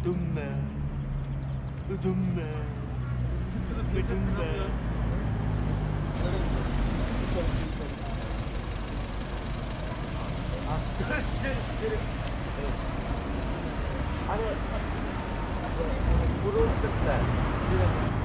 으둠매 으둠매 으둠매 아, 그렇지, 그렇지. 아니, 물을 뜯다.